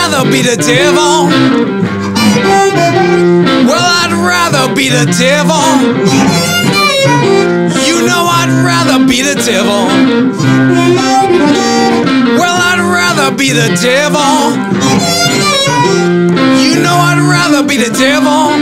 Rather be the devil. Well, I'd rather be the devil. You know I'd rather be the devil. Well, I'd rather be the devil. You know I'd rather be the devil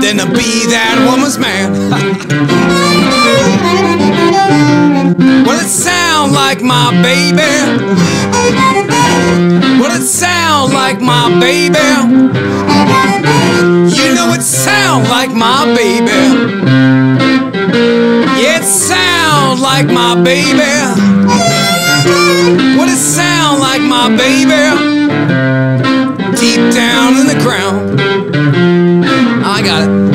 than to be that woman's man. well, it sounds like my baby. Like my baby. You know it sounds like my baby. Yeah, it sounds like my baby. Well, it sounds like my baby. Deep down in the ground. I got it.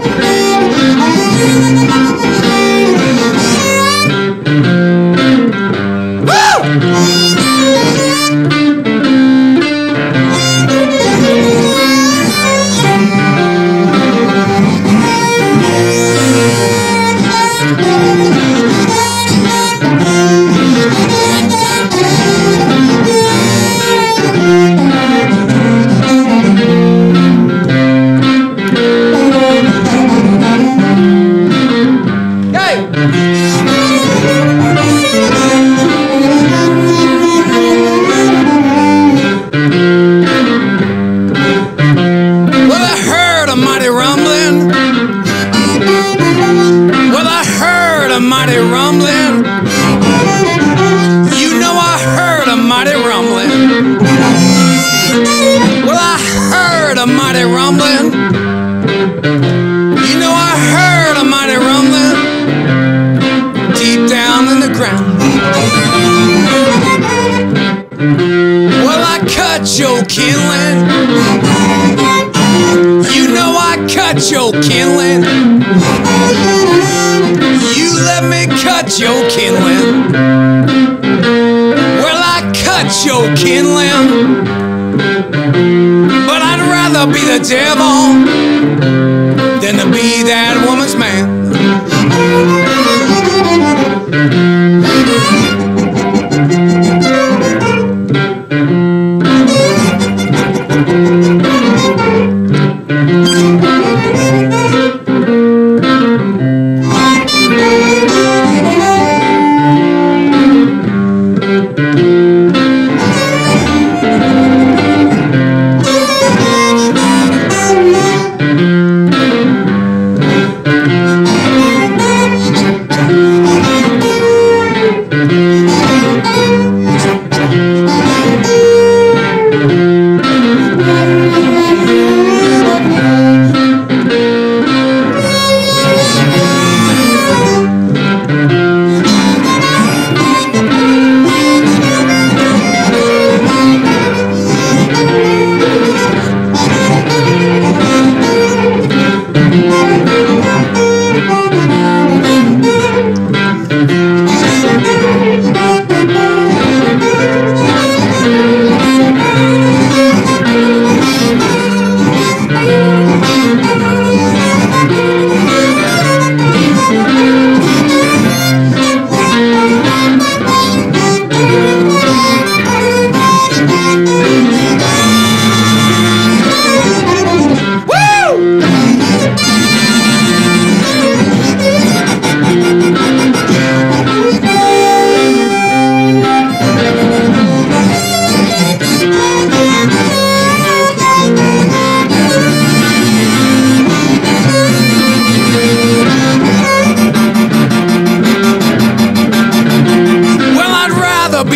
Hey! Your kindling. You know I cut your kindling. You let me cut your kindling. Well, I cut your kindling. But I'd rather be the devil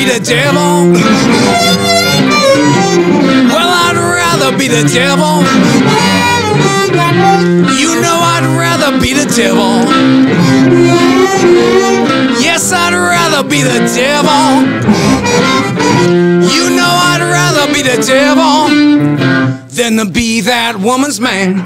be the devil. Well, I'd rather be the devil. You know I'd rather be the devil. Yes, I'd rather be the devil. You know I'd rather be the devil than to be that woman's man.